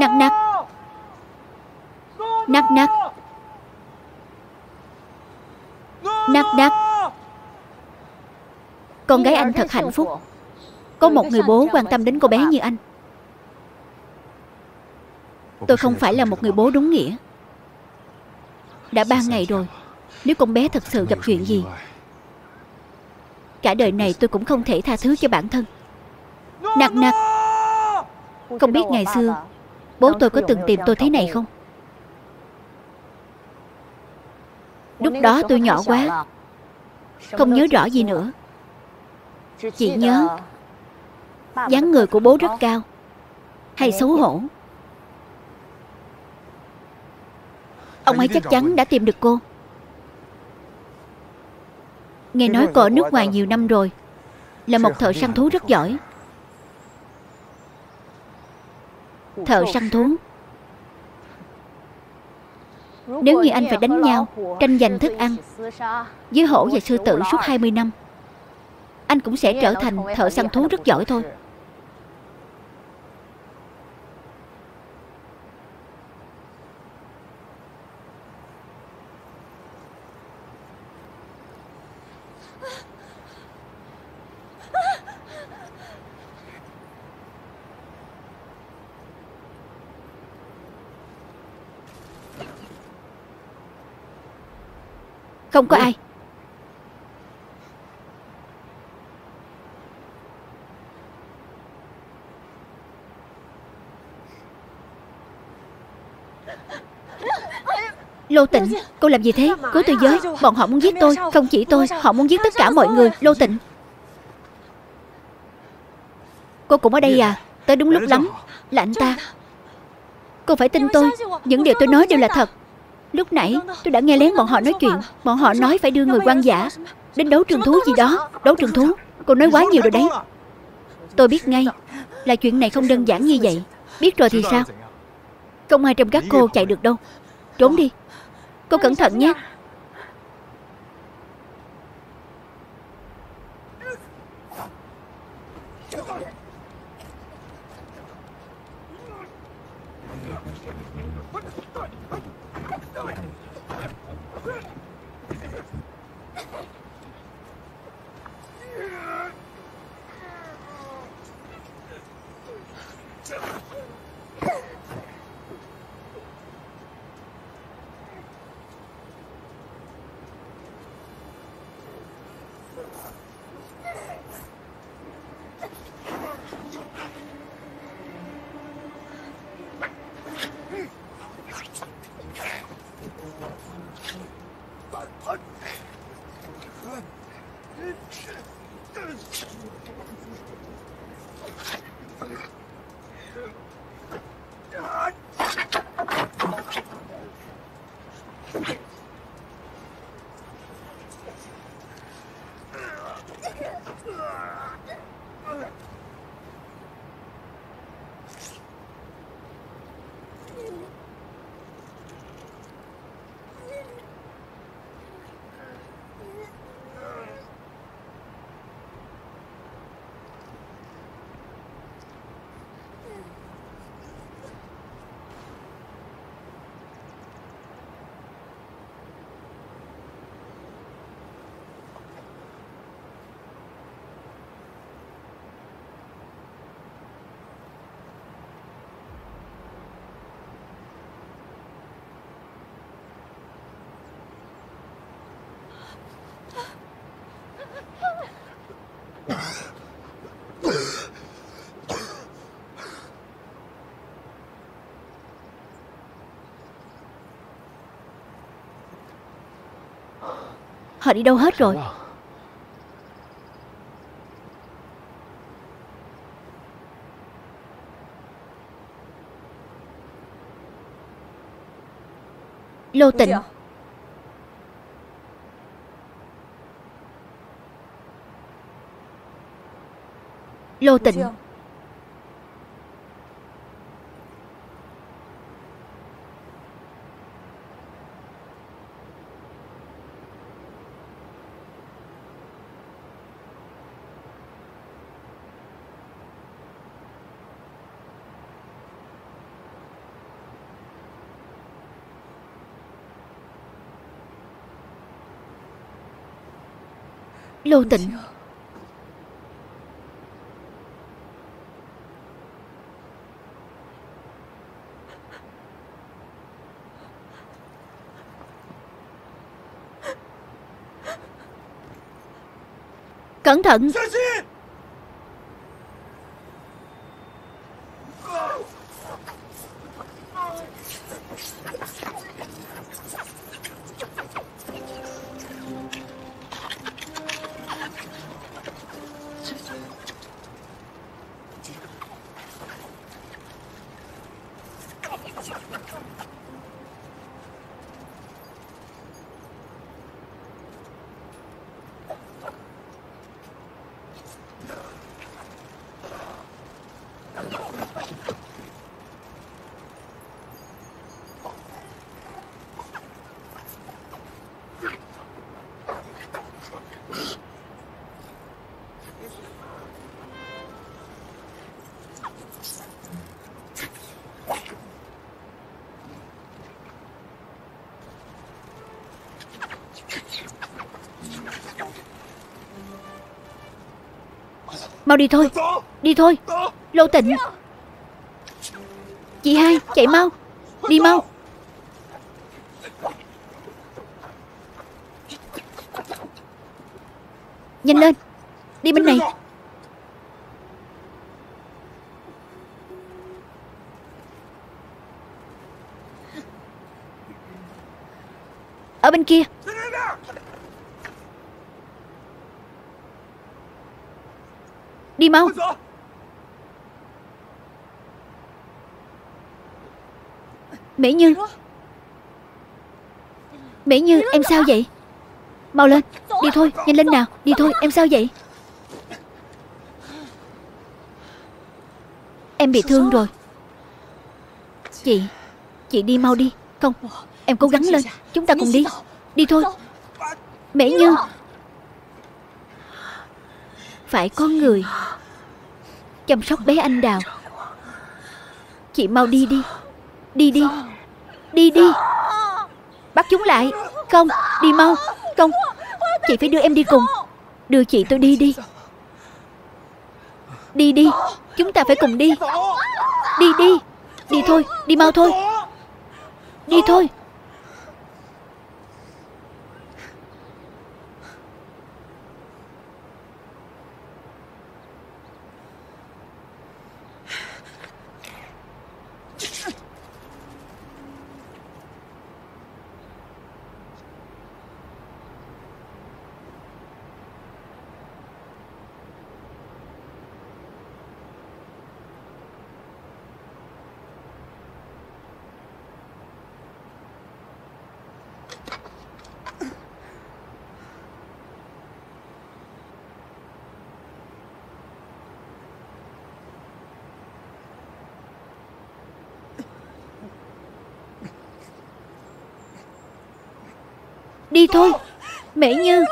Nắc nắc. Nắc nắc. Nắc nắc. Con gái anh thật hạnh phúc. Có một người bố quan tâm đến cô bé như anh. Tôi không phải là một người bố đúng nghĩa. Đã ba ngày rồi. Nếu con bé thật sự gặp chuyện gì, Cả đời này tôi cũng không thể tha thứ cho bản thân. Nặc nặc Không biết ngày xưa Bố tôi có từng tìm tôi thế này không? Lúc đó tôi nhỏ quá Không nhớ rõ gì nữa. Chỉ nhớ dáng người của bố rất cao Hay xấu hổ. Ông ấy chắc chắn đã tìm được cô. Nghe nói cô ở nước ngoài nhiều năm rồi Là một thợ săn thú rất giỏi Thợ săn thú. Nếu như anh phải đánh nhau Tranh giành thức ăn Với hổ và sư tử suốt 20 năm Anh cũng sẽ trở thành thợ săn thú rất giỏi thôi Không có ai. Lô tịnh Cô làm gì thế? Cứu tôi với Bọn họ muốn giết tôi. Không chỉ tôi Họ muốn giết tất cả mọi người. Lô tịnh. Cô cũng ở đây à? Tới đúng lúc lắm. Là anh ta. Cô phải tin tôi. Những điều tôi nói đều là thật Lúc nãy, tôi đã nghe lén bọn họ nói chuyện. Bọn họ nói phải đưa người quan giả Đến đấu trường thú gì đó. Đấu trường thú? Cô nói quá nhiều rồi đấy. Tôi biết ngay Là chuyện này không đơn giản như vậy. Biết rồi thì sao? Không ai trong các cô chạy được đâu. Trốn đi. Cô cẩn thận nhé. Họ đi đâu hết rồi? Lô tịnh. Lô tịnh Lô tịnh. Cẩn thận. Mau đi thôi. Đi thôi. Lô tịnh. Chị hai, chạy mau. Đi mau. Nhanh lên. Đi bên này. Ở bên kia. Đi mau. Mỹ Như. Mỹ Như em sao vậy? Mau lên. Đi thôi nhanh lên nào. Đi thôi em sao vậy? Em bị thương rồi. Chị Chị đi mau đi. Không Em cố gắng lên. Chúng ta cùng đi. Đi thôi. Mỹ Như. Phải có người Chăm sóc bé anh đào. Chị mau đi đi. Đi đi. Đi đi. Bắt chúng lại. Không, Đi mau. Không, Chị phải đưa em đi cùng. Đưa chị tôi đi đi. Đi đi. Chúng ta phải cùng đi. Đi đi. Đi thôi. Đi mau thôi. Đi thôi. Đi thôi. Mẹ Như